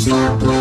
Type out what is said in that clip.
stop